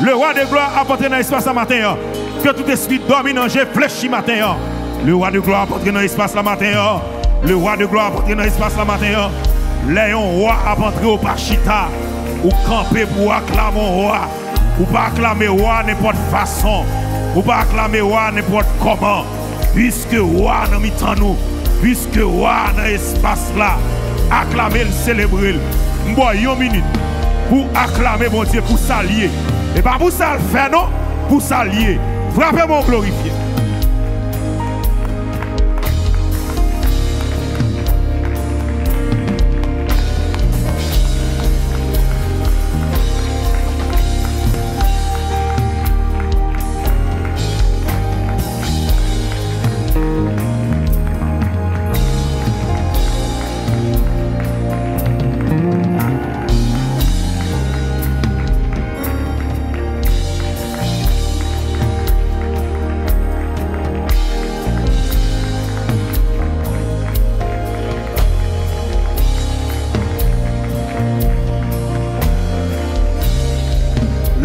Le roi de gloire apporte dans l'espace ce matin. Que tout esprit dominant, j'ai fléchi matin. Le roi de gloire apporte dans l'espace la matin. Le roi de gloire apporte dans l'espace la matin. Léon roi a entré au Pachita. Ou camper pour acclamer roi. Ou pas acclamer roi n'importe façon. Ou pas acclamer roi n'importe comment. Puisque roi dans mi-temps nous. Puisque roi dans l'espace là. Acclamer le célébrer. M'boy une minute. Pour acclamer mon Dieu, pour s'allier. Et pas pour ça le faire non? Pour s'allier. Frappez mon glorifié.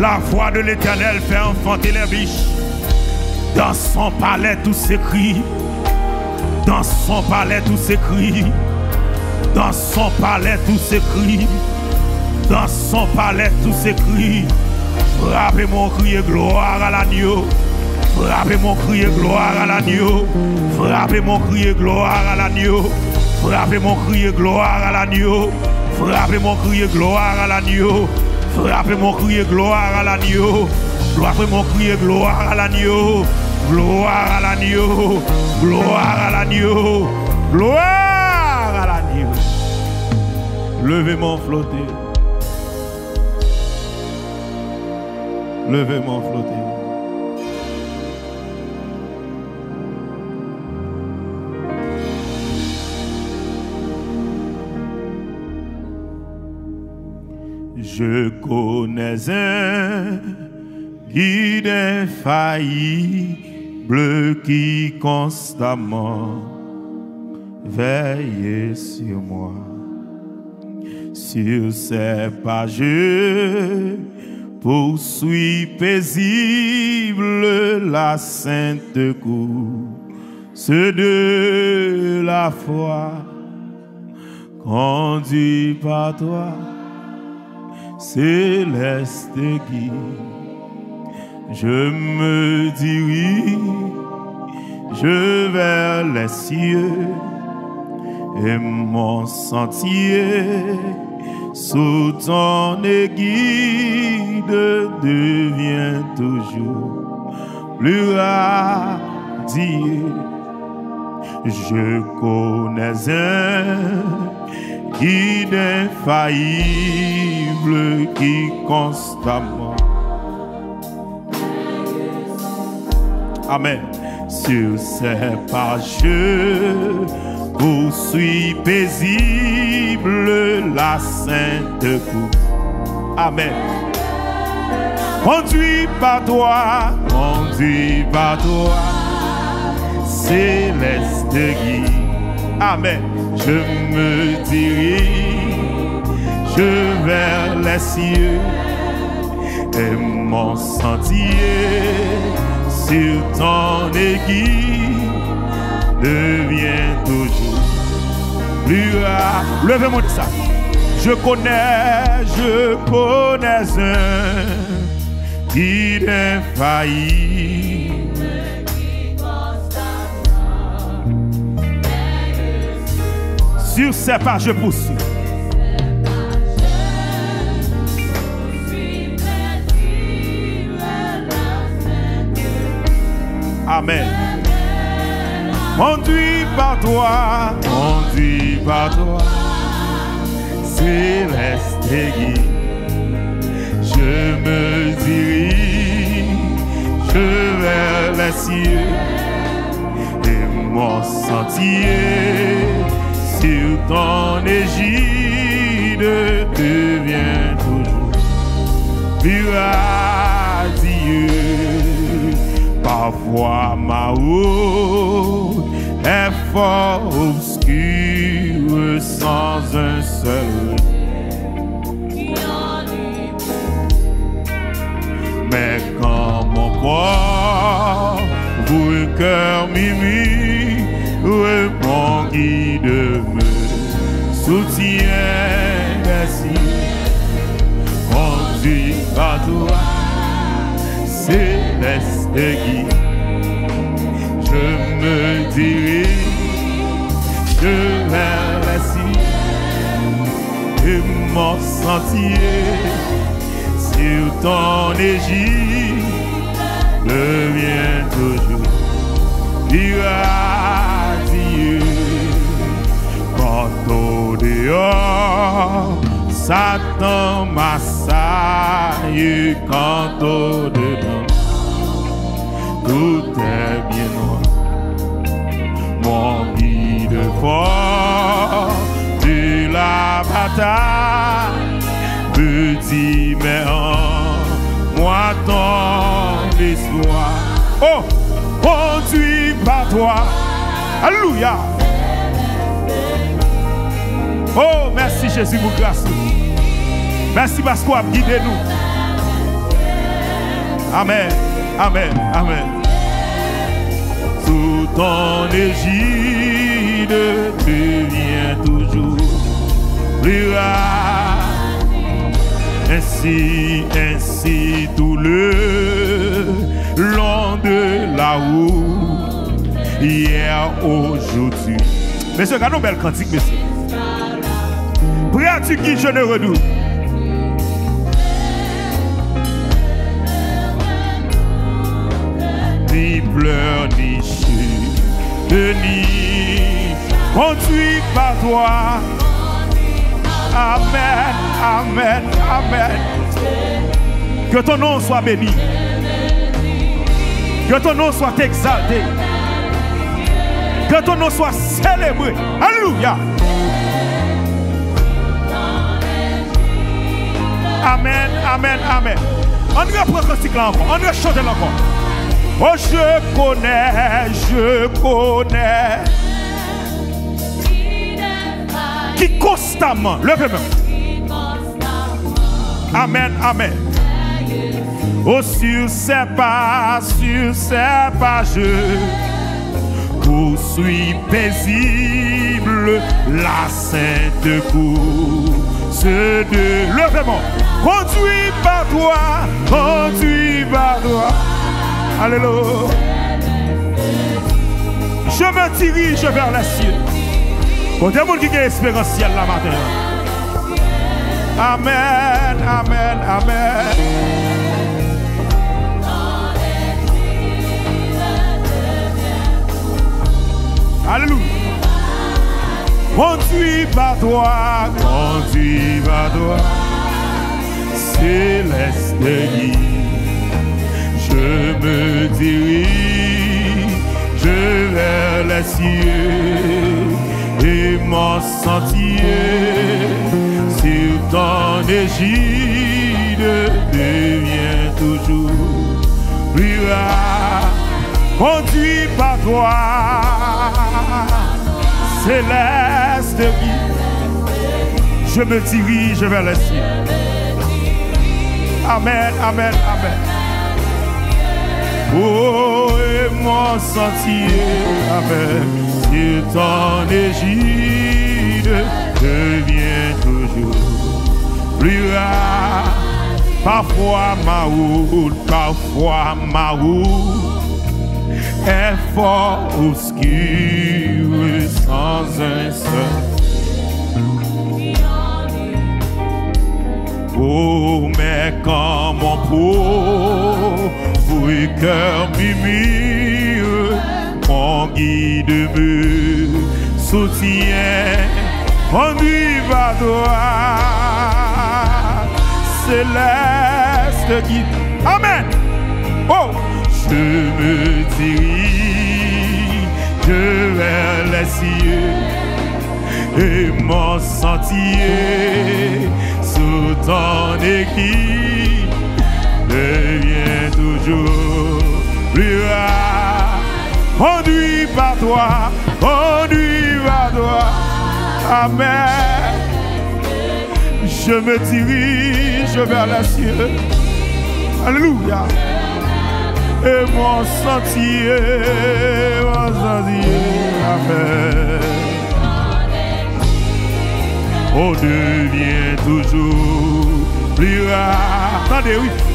La voix de l'éternel fait enfanter les biches. Dans son palais tout s'écrit. Dans son palais tout s'écrit. Dans son palais tout s'écrit. Dans son palais tout s'écrit. Frappez mon cri gloire à l'agneau. Frappez mon cri gloire à l'agneau. Frappez mon cri gloire à l'agneau. Frappez mon cri gloire à l'agneau. Frappez mon cri gloire à l'agneau. Frappez mon cri gloire à l'agneau. Frappez mon cri gloire à l'agneau. Gloire à l'agneau. Gloire à l'agneau. Gloire à l'agneau. Levez mon flotté. Levez Je connais un guide infaillible qui constamment veille sur moi. Sur ses pages, poursuit paisible la sainte course de la foi, conduit par toi céleste guide. Je me dirige je vers les cieux et mon sentier sous ton aiguille devient toujours plus radieux. Je connais un infaillible qui constamment. Amen. Sur ses pages, poursuit paisible la sainte course. Amen. Conduit par toi, conduit par toi, céleste guide. Amen. Je me dirige vers les cieux et mon sentier sur ton aiguille devient toujours plus rare. Levez-moi de ça. Je connais, je connais un guide infaillible. Sur pas, je poursuis. Amen. Conduit par toi, conduit par toi, céleste guide. Je me dirige vers les cieux et mon sentier sur ton égide devient toujours plus. Parfois ma route est fort obscure sans un seul. mais quand mon corps, vous le cœur mimi, céleste guide. Je me dirige, je vers la et mon sentier sur ton égide devient toujours irradieux. Quand au dehors, Satan m'assaille, quand au dedans, tout est bien noir. Mon guide fort de la bataille petit mais moi ton espoir. Oh, conduit par toi. Alléluia. Oh, merci Jésus pour grâce. Merci parce qu'on a guidé nous. Amen. Amen. Amen. Ton égide devient toujours plus rare. Ainsi, ainsi tout le long de la route, hier, aujourd'hui. Messieurs, regardons belle cantique, messieurs. Prêt-tu qui je ne redoute? Ni pleurs, ni chute, ni conduit par toi. Amen, Amen, Amen. Que ton nom soit béni. Que ton nom soit exalté. Que ton nom soit célébré. Alléluia. Amen, Amen, Amen. On reprend ce cycle encore. On chante encore. Oh, je connais, je connais. Qui constamment, levez-moi. Amen, Amen. Oh, sur ses pas, sur ses pas, je poursuis paisible la sainte course de levez-moi. Conduit par toi, conduit par toi. Alléluia. Je me dirige vers les cieux. Pour bon, des gens qui ont espérance ciel la matin. Amen, amen, amen. Alléluia. Conduis par toi, conduis par toi, céleste guide. Je me dirige vers les cieux et mon sentier sur ton égide devient toujours plus rare, conduit par toi, céleste guide. Je me dirige vers les cieux. Amen, amen, amen. Sentier, Amen, sur ton égide devient toujours plus rare. Parfois ma route, parfois ma route est fort obscure sans un seul. Oh, mais quand mon pauvre cœur murmure, mon guide me soutient, conduit par toi, céleste guide. Amen. Oh, je me dirige vers les cieux et mon sentier sous ton équipe devient toujours plus rare. Conduit par toi, conduit par toi. Amen. Je me dirige vers la cieux. Alléluia. Et mon sentier, mon sentier, Amen. On devient toujours plus rare.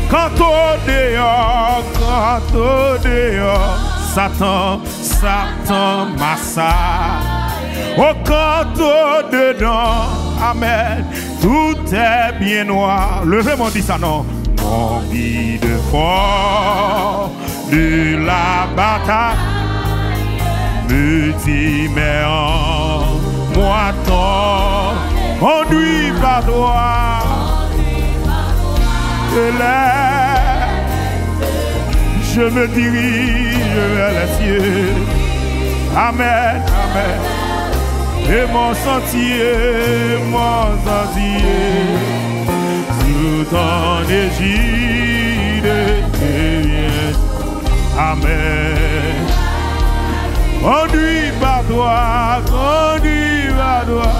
Quand on dehors, quand on dehors, Satan, Satan, massa. Quand on dedans, Amen. Tout est bien noir. Levez mon dit ça, non. Envie de fort de la bataille me dit, mais en moi tant, conduit par toi. je me dirige vers les cieux. Amen, amen. Et mon sentier, mon sentier, tout en égide Amen. Conduit par toi, conduit par toi.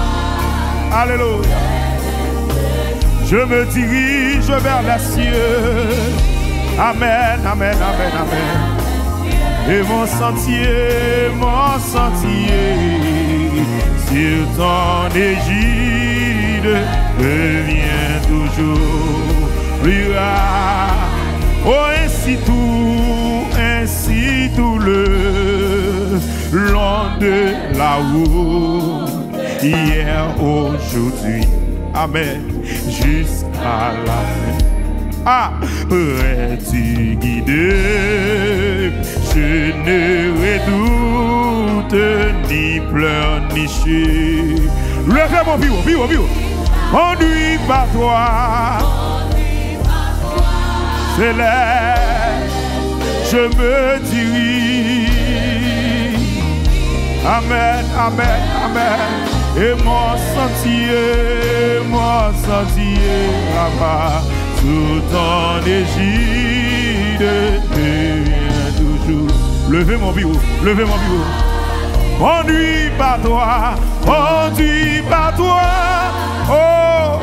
Alléluia. Je me dirige vers les cieux. Amen, amen, amen, amen. Et mon sentier, mon sentier, sur ton égide devient toujours plus rare. Oh, ainsi tout, ainsi tout le long de la route, hier, aujourd'hui, Amen, jusqu'à la fin. Ah, es-tu guidé? Je ne redoute ni pleurs ni chute. Levez mon vivo, vivo, vivo. Conduit par toi. C'est je me dirige. Amen, amen, amen. Et mon sentier, mon sentier, là-bas, tout en égide, devient toujours. Levez mon bureau, levez mon bureau. Conduit par toi, conduit par toi. Oh,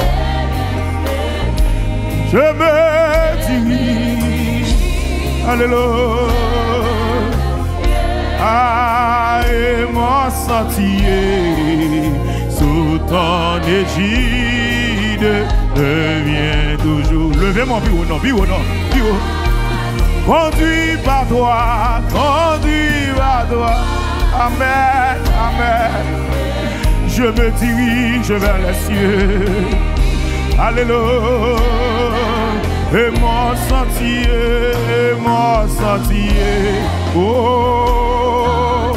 je me dis, Alléluia. Ah, et mon sentier, sous ton égide, devient toujours. Levez mon bureau, non, bureau. Conduit par toi, conduit par toi. Amen, Amen je me dirige vers les cieux. Alléluia. Et mon sentier, mon sentier, oh,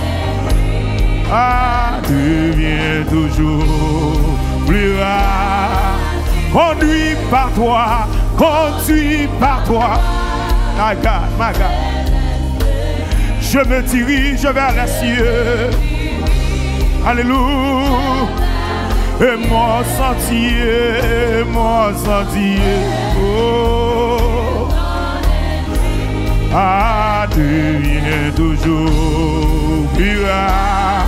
ah, devient toujours plus rare. Conduit par toi, conduit par toi. My God, my God. Je me dirige vers les cieux. Alléluia. Et mon sentier, mon sentier, oh, ah, devient toujours rare.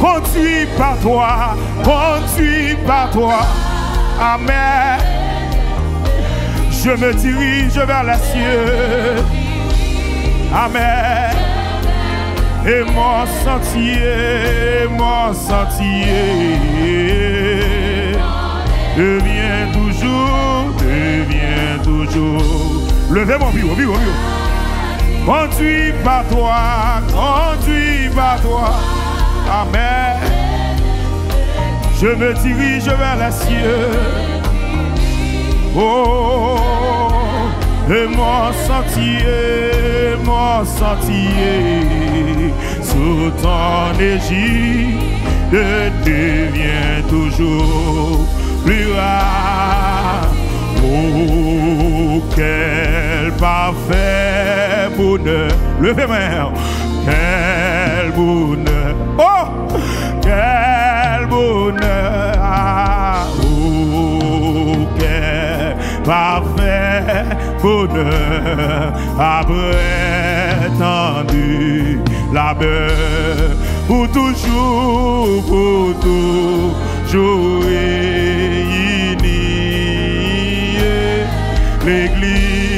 Conduit par toi, conduit par toi. Amen. Je me dirige vers les cieux. Amen et mon sentier, mon sentier devient toujours, devient toujours. Levez mon bureau, bureau, bureau. Conduit par toi, conduit par toi. Amen. Je me dirige vers les cieux. Oh et mon sentier, mon sentier, sous ton égide devient toujours plus rare. Oh, quel parfait bonheur, levez-moi, quel bonheur, oh, quel ah, oh, quel parfait bonheur après tendu labeur pour toujours, pour toujours réunis. L'église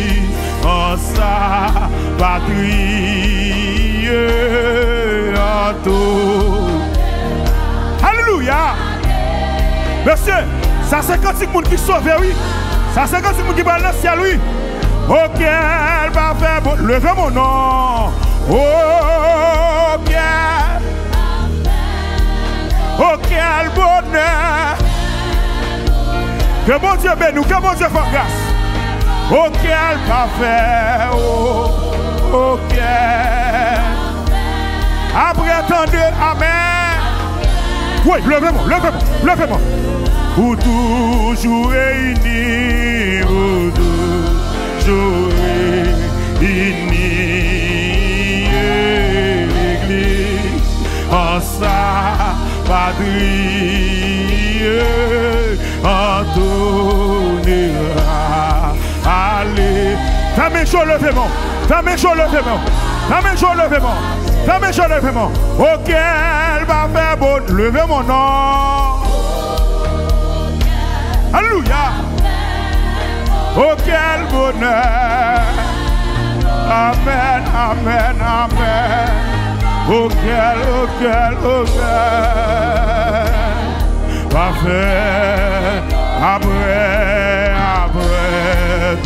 patrie Alléluia. Monsieur, ça c'est quand tu monde qui sauve, oui. Ça c'est quand tu monde qui va dans le ciel, oui. Auquel va faire bon. Levez mon nom. Oh, Pierre. Oh, quel bonheur. Que bon Dieu bénisse, que bon Dieu fasse grâce. Oh, quel parfait. Oh, oh, quel. Après, attendez, Amen. Oui, levez-moi, levez-moi, levez-moi. Pour toujours réunis, pour toujours réunis, l'église en sa patrie, en tournera. Allez, levez-moi, fais mes choses, levez-moi, fais mes choses, levez-moi. Fais mes choses, levez-moi. Auquel va faire bon, levez mon nom. Alléluia. Auquel bonheur. Amen, amen, amen. Auquel, auquel, auquel. Parfait. Après, après,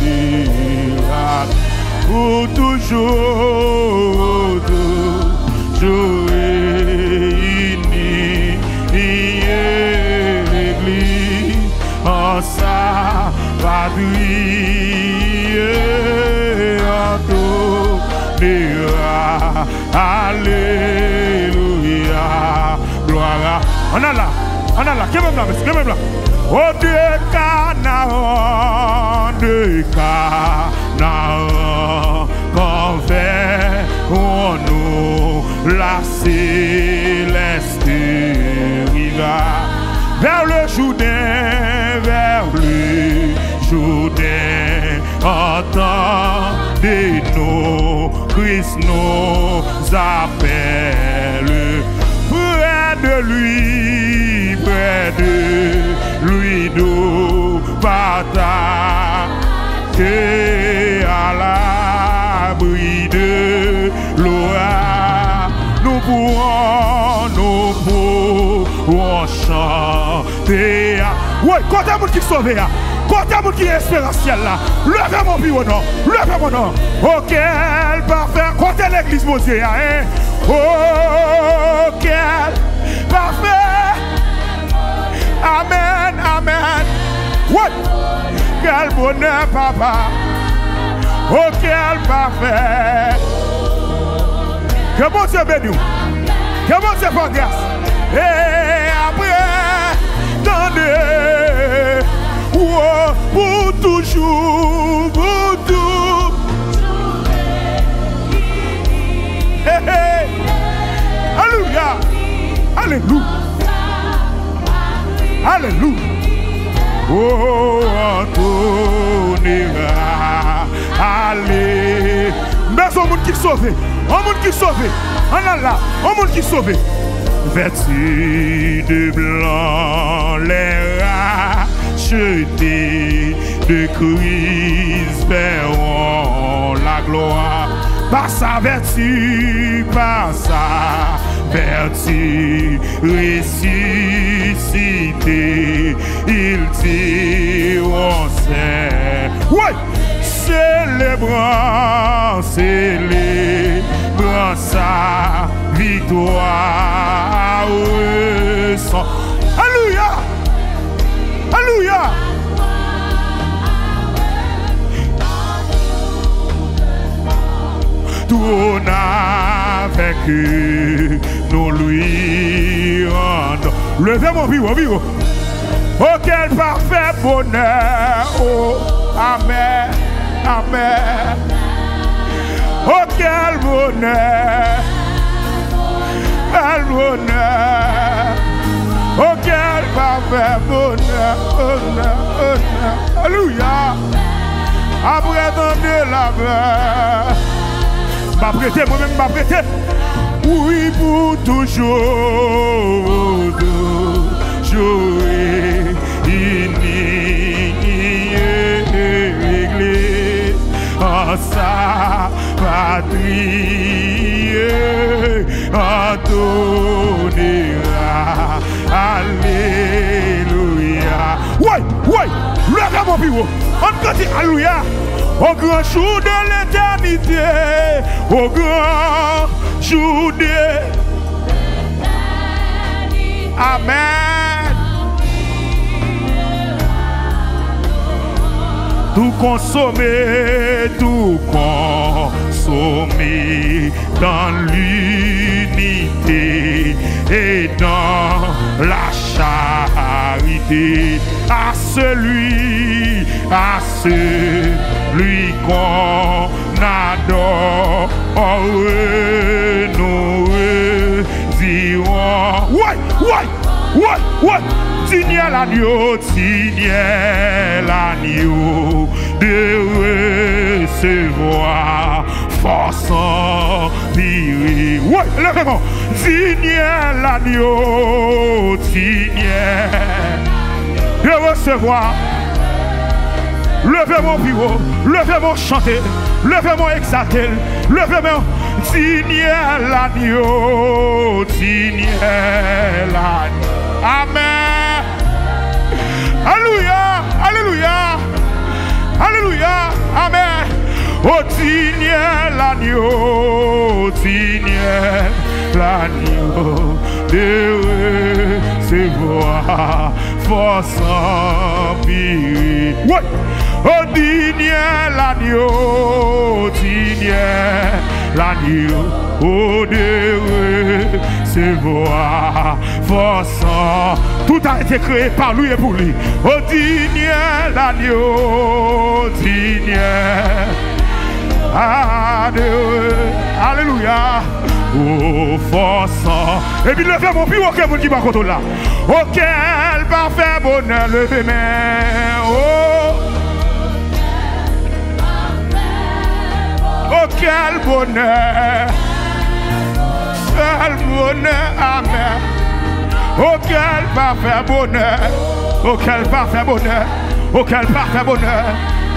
dira. Pour toujours, toujours réunis. L'église en sa patrie. En tout. Alléluia. Gloire. On a là. On a là. Monsieur? Qui même là? Oh Dieu, Canaan, de Canaan, qu'on fait en nous la céleste riva. Vers le Jourdain, vers le Jourdain, entendez-nous, Christ nous appelle près de lui, près de lui nous partager à l'abri de. Nous nous chanter. Oui, quand est monde qui monde qui est espératiel là Levez mon bureau levez mon nom. Auquel parfait, quand est l'église mon Dieu hein Auquel parfait. Amen, amen. What? Quel bonheur, papa. Oh, quel parfait. Que bon Dieu bénisse. Que bon Dieu fasse grâce. Et après, tendez. Oh, pour toujours, pour tout. Alléluia. Alléluia. Alléluia. Oh, on ira aller. Mais on monde qui sauvé, on monde qui sauvé, on a ah là, on monde qui sauvé. Vêtu de blanc, les rats jetés de Christ verront la gloire. Par sa vertu, par sa vertu ressuscité, il diront c'est. Ouais! Célébrant, célébrant sa victoire. Alléluia! Alléluia! Nous lui rendons. Levez mon vivre, vivre. Oh, quel parfait bonheur. Oh, Amen. Amen. Oh, quel bonheur. Quel bonheur. Oh, quel parfait bonheur. bonheur, bonheur. Alléluia. Après tant de labeur. M'a prêté, moi-même m'a prêté. Oui, pour toujours, toujours unis, Église, en sa patrie entonnera. Alléluia. Ouais, ouais, levez mon bureau. On dit Alléluia. Au grand jour de l'éternité, au grand jour de Amen. Tout consommer, tout consommer dans l'unité et dans la charité à celui, à celui qu'on adore. Awe noe ziwa Woy, woy, woy, woy Tinye lanyo, tinye lanyo Dewe se vwa Fosan piri Woy, leve kon Tinye lanyo, tinye Dewe se vwa Leve mon piro, leve mon chante Levez-moi exalté, levez-moi. Digne l'agneau, digne l'agneau. Amen. Alléluia, alléluia, alléluia, amen. Oh, digne l'agneau, digne l'agneau de recevoir force empirique. Oh, digne l'agneau, digne l'agneau, odéreux, c'est voir, forçant. Tout a été créé par lui et pour lui. Oh, digne l'agneau, digne l'agneau, alléluia. Oh, forçant. Et puis, levez mon pied, ok, vous qui m'a là. Ok, elle va faire bonheur, levez main. Oh, quel bonheur, quel bonheur, Amen. Oh, quel parfait bonheur, oh, quel parfait bonheur, oh, quel parfait bonheur.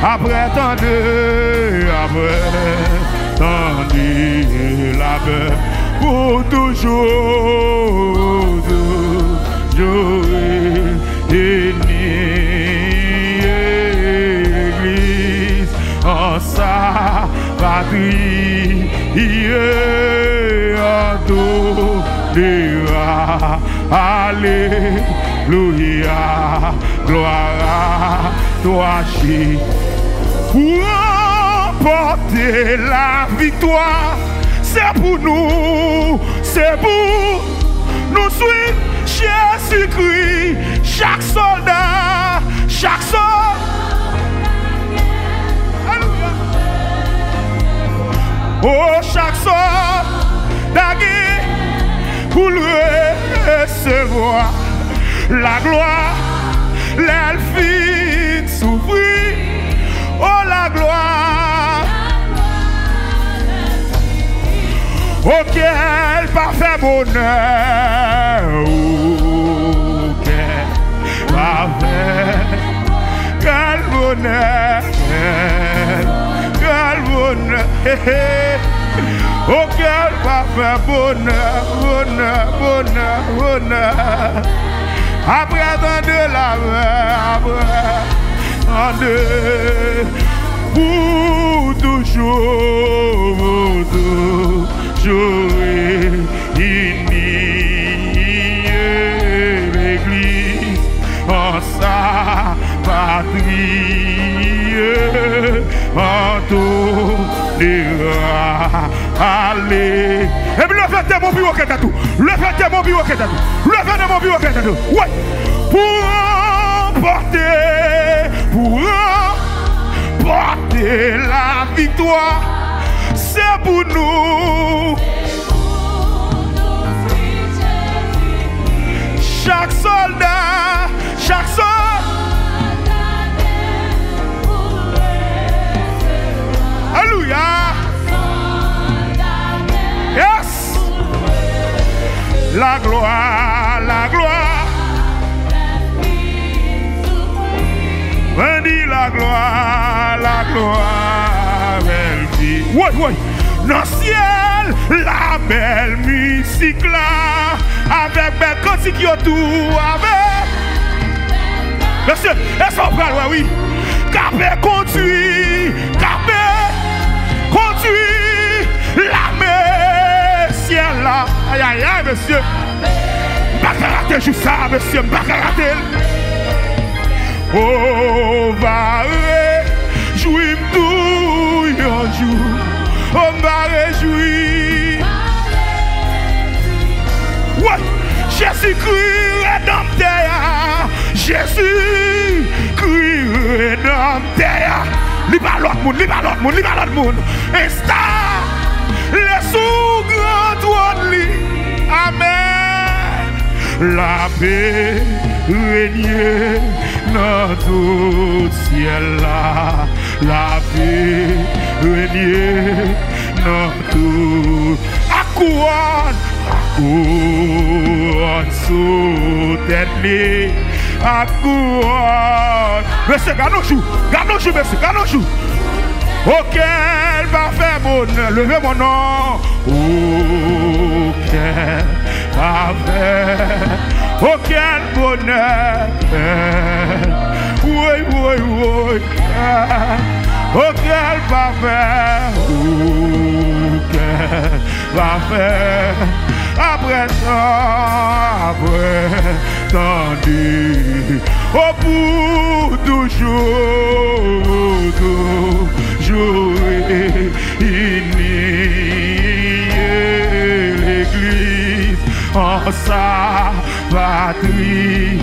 Après tant de, après tant de labeur, pour toujours, toujours. patrie adorera. Alléluia, gloire à toi, Jésus. Pour emporter la victoire, c'est pour nous, c'est pour nous suivre Jésus-Christ, chaque soldat, chaque soldat. Oh, chak son dage pou l'recevoi La gloa, lèl fin soufri. Oh, la gloa Oh, kel pa fè bonè Oh, kel pa fè Kel bonè bonheur. Oh quel parfait bonheur. Bonheur, bonheur, bonheur. Après tant de la après en deux pour toujours, toujours unis l'église en sa patrie Allez. Et le fait de mon bureau est tout. Le fait de mon bureau qui est tout. Le fait de mon bureau qui est tout. Ouais. Pour emporter, pour emporter la victoire, c'est pour nous. Chaque soldat, chaque soldat. Alléluia. Yes. La gloire, la gloire. Vendit la gloire, la gloire. Elle Oui, oui. Dans le ciel, la belle musique là. Avec belle cantique autour. Avec. Monsieur, est-ce qu'on parle, oui? Capé conduit. Capé siel la. Aïe, aïe, aïe, monsieur. Bakarate joussa, monsieur, bakarate. Oh, va rejouim tou yon jou. Oh, va rejouim. Ouais, Jésus-Christ rédempteur. Jésus-Christ rédempteur. Li ba lot moun, li ba lot moun, li ba lot moun. Esta, le sou. God only. Amen. La paix règne dans tout ciel là. La paix règne dans tout. À quoi? couronne sous tête li à couronne monsieur Ganojou Ganojou monsieur Ganojou auquel va faire bonheur levez mon nom jamais. Oh, quel bonheur! Oui, oui, oui. Oh, quel parfait! Oh, quel parfait! Après ça, après tendu. Oh, pour toujours, toujours, il en ça patrie,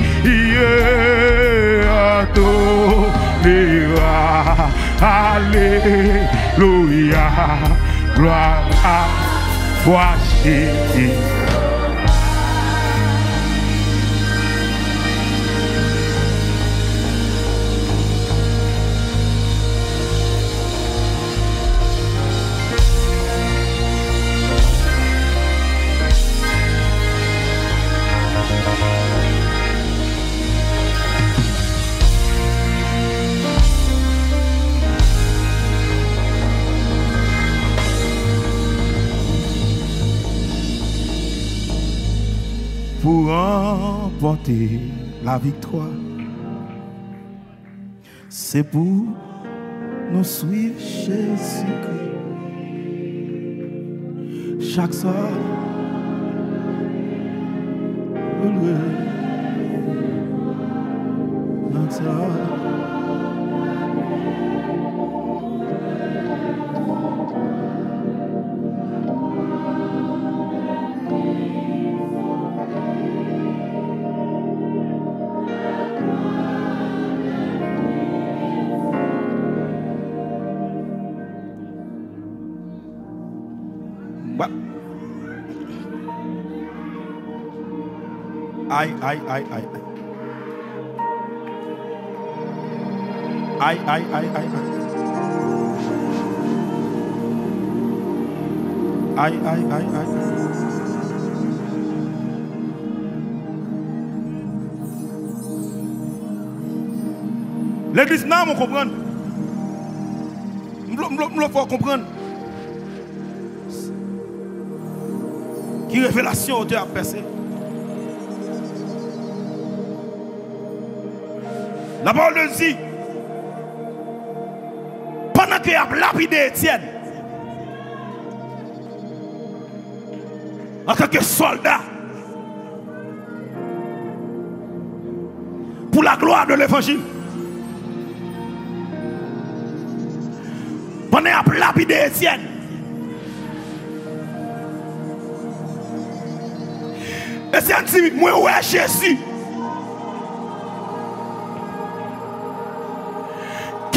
adorera. Alléluia, gloire à toi, pour remporter la victoire. C'est pour nous suivre Jésus-Christ. Chaque soir, nous Aïe, aïe, aïe, aïe. Aïe, aïe, aïe, aïe, aïe. Aïe, aïe, aïe, aïe. L'église n'a pas comprendre. Je ne faut comprendre. Qui révélation Dieu a percé. La parole dit, pendant qu'il a lapidé Étienne, en tant que soldat, pour la gloire de l'évangile, pendant qu'il a lapidé Étienne, Étienne dit, moi, ouais, Jésus?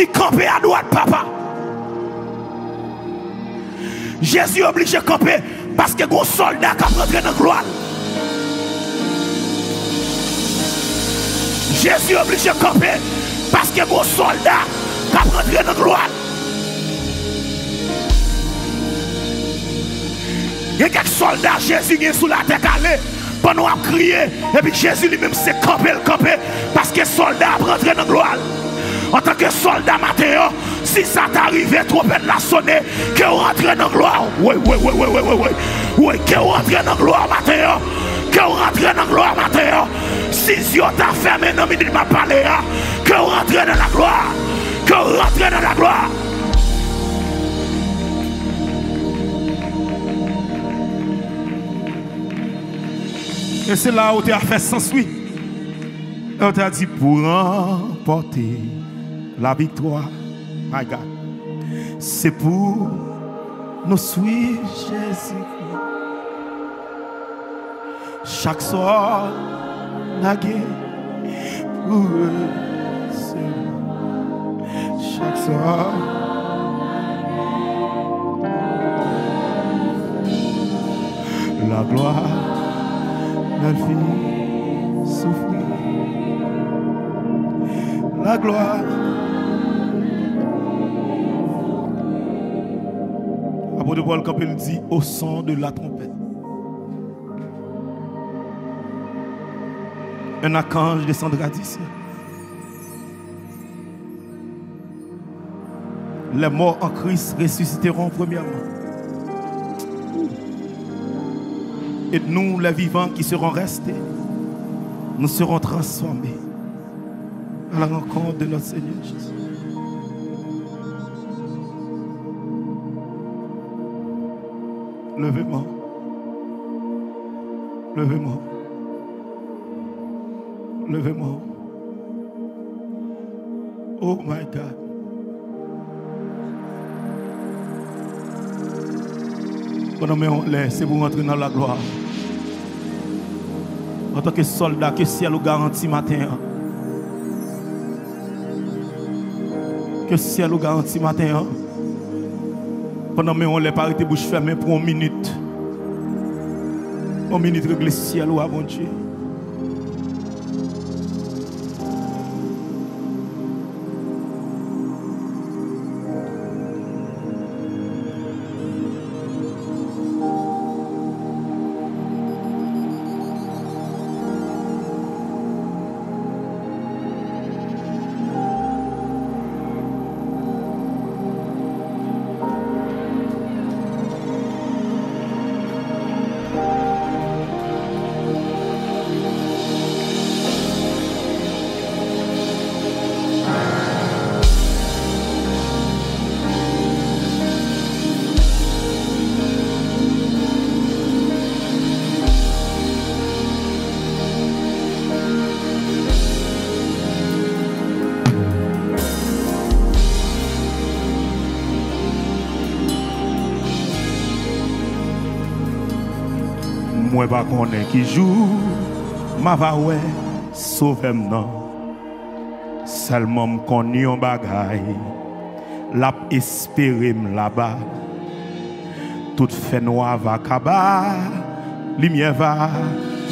Qui campait à droite, papa. Jésus est obligé de camper parce que un soldat qui a rentré dans la gloire. Jésus est obligé de camper parce que un soldat qui a rentré dans la gloire. Il y a quelques soldats, Jésus est sous la tête allée pendant à crier. Et puis Jésus lui-même s'est campé, campé parce que soldat a rentré dans la gloire. En tant que soldat Mathéo, Si ça t'arrive, trompette la sonner, que vous rentrez dans la gloire. Oui, oui, oui, oui, oui, oui, oui. Que vous rentrez dans la gloire matin. Que vous rentrez dans la gloire matin. Si Dieu t'a fermé dans le m'a parlé, que vous rentrez dans la gloire. Que vous rentrez dans la gloire. Et c'est là où tu as fait sans oui. Et on t'a dit pour remporter la victoire. My God. C'est pour nous suivre Jésus. Chaque soir, nagué pour eux. Chaque soir. La gloire la vie souffrir. La gloire. Dit au son de la trompette, un archange descendra du ciel. Les morts en Christ ressusciteront premièrement. Et nous, les vivants qui serons restés, nous serons transformés à la rencontre de notre Seigneur Jésus. Levez-moi. Levez-moi. Levez-moi. Oh my God. Pendant que c'est pour rentrer dans la gloire en tant que soldat que ciel vous garantit matin. Que ciel vous garantit matin. Pendant que on pas arrêté bouche fermée pour une minute. Une minute régler ciel bon Dieu. konen ki jou, ma va we sovem nan. Selman m kon yon bagay, lap esperim la ba. Tout fenwa va kaba, limye va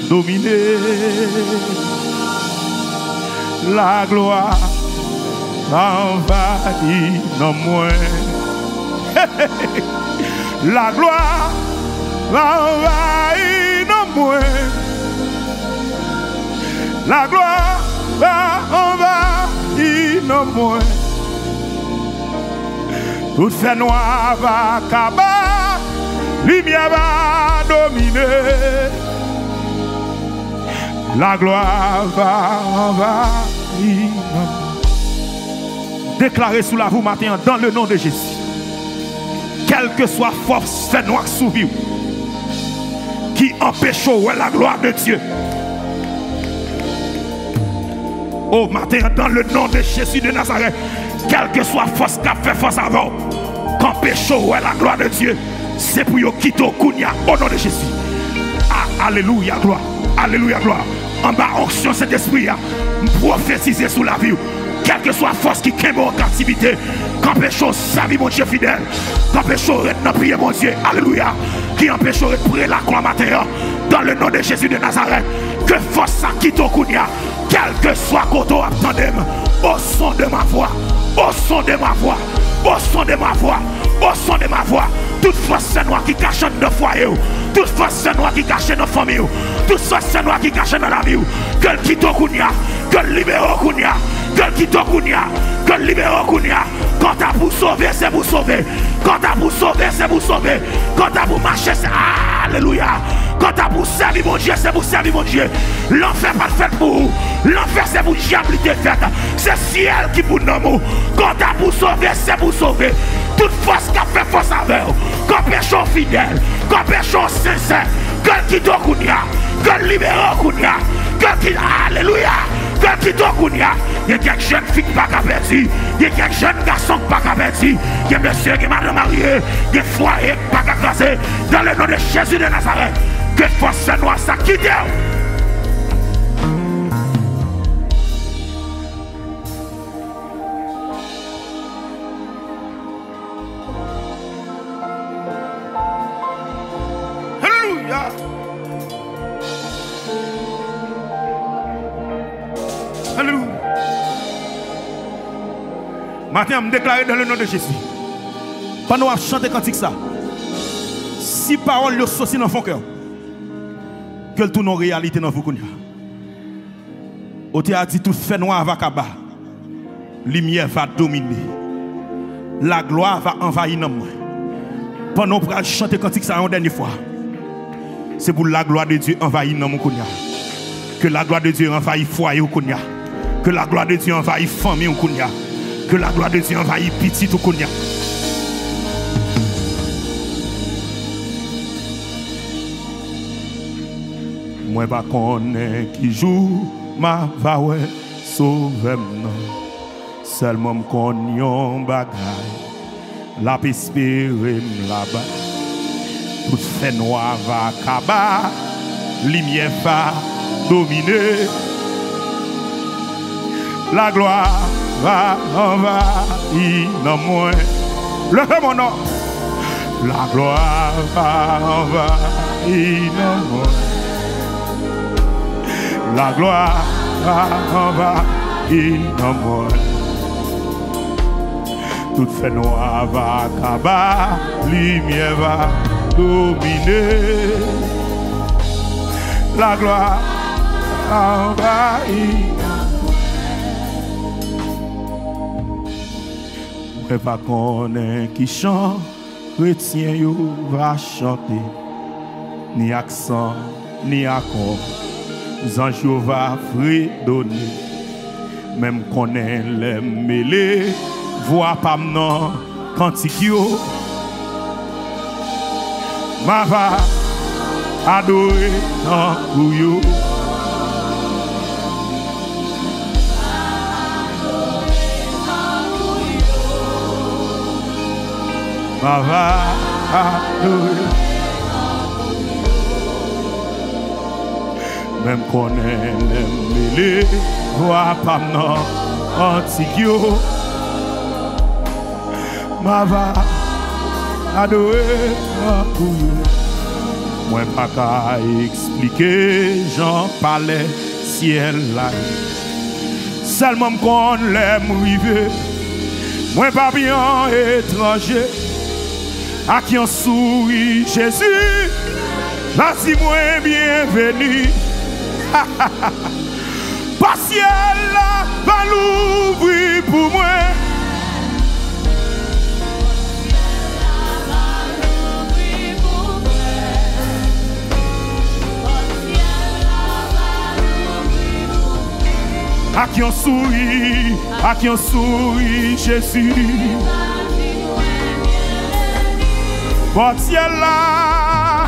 domine. La gloa an va di nan mwen. La gloa an va di nan mwen. La gloire va envahir nos moins. Tout fait noir va acabar, lumière va dominer. La gloire va envahir Déclarez sous la vous matin dans le nom de Jésus. Quelle que soit force fait noir sous qui empêche la gloire de Dieu. Au matin, dans le nom de Jésus de Nazareth, quelle que soit force qui a fait force avant, qu'empêche la gloire de Dieu, c'est pour quitter Kounia au nom de Jésus. Ah, alléluia, gloire. Alléluia, gloire. En bas, onction cet esprit, prophétiser sous la vie quelle que soit force qui est en captivité, qu'empêche sa vie, mon Dieu fidèle, qu'empêche de prier, mon Dieu, alléluia, qui empêche de prier la croix matérielle, dans le nom de Jésus de Nazareth, que force ça quitte au quel que soit côté attendez au son de ma voix, au son de ma voix, au son de ma voix, au son de ma voix, toute force noire qui cache dans nos foyers, toute force noire qui cache dans nos familles, toute force noire qui cache dans la vie, que le quitte au Kounia, que le libère au Kounia, que le quitte au Kounia, que le libère au Kounia. Quand t'as pour sauver, c'est pour sauver. Quand t'as pour sauver, c'est pour sauver. Quand t'as pour marcher, c'est Alléluia. Quand t'as pour servir mon Dieu, c'est pour servir mon Dieu. L'enfer pas fait pour vous. L'enfer c'est pour diable qui fait. C'est ciel qui vous nomme. Quand t'as pour sauver, c'est pour sauver. Tout fos ka fe fos avel, ka pechon fidel, ka pechon sensè, ke kito kounya, ke libero kounya, ke kila aleluya, ke kito kounya. Ye kek jen fik pa ka beti, ye kek jen gason pa ka beti, ye mesye ki man remarye, ye fwa ek pa ka krasè, dan le nou de Chezu de Nazareth, ke fos se nou a sa kite ou. Matin, me déclare dans le nom de Jésus. Pendant que chanter cantique ça, si parole le saucissent dans mon cœur, que le tourne en réalité dans vous. Ote a dit tout fait noir va kaba. Lumière va dominer. La gloire va envahir. Pendant je chanter cantique ça une dernière fois. C'est pour la gloire de Dieu envahir. Que la gloire de Dieu envahit foyer. Que la gloire de Dieu envahit famille. Que la gloire de Dieu envahit petit tout cognac. Mwen pa konen ki jou ma vawe souvem nan. Selman m konyon bagay, la pe spire m la ba. Tout fenwa va kaba, limye fa domine. La gloa va non envahi nan mwen Leve mon nom. La gloa va non envahi nan mwen La gloa va non envahi nan mwen Tout fè noa va kaba Limye va domine La gloa va envahi Mwen pa konen ki chan, kretien yo va chante, ni aksan, ni akor, zanj yo va fridone. Mem konen le mele, vwa pam nan kantik yo. Ma va adore nan kou yo. Mava adoure Mem konen mele Wap am nan antikyo Mava adoure Mwen pa ka eksplike Jan pale siel la Selman m kon lem rive Mwen pa biyan etranje A ki an souri Jezu Basi mwen bienveni Pasyel la Pan louvri pou mwen A ki an souri A ki an souri Jezu Bon ciel là.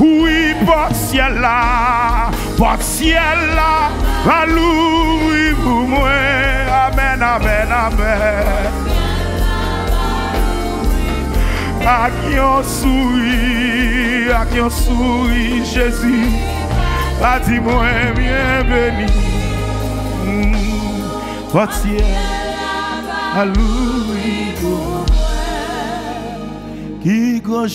Oui, bon ciel là. Bon ciel là. Va l'ouvrir pour moi. Amen, amen, amen. A ki yon souri, a ki yon souri, Jésus, a di mwen mwen veni, mm, pot siye. À l'ouvrir pour qui grand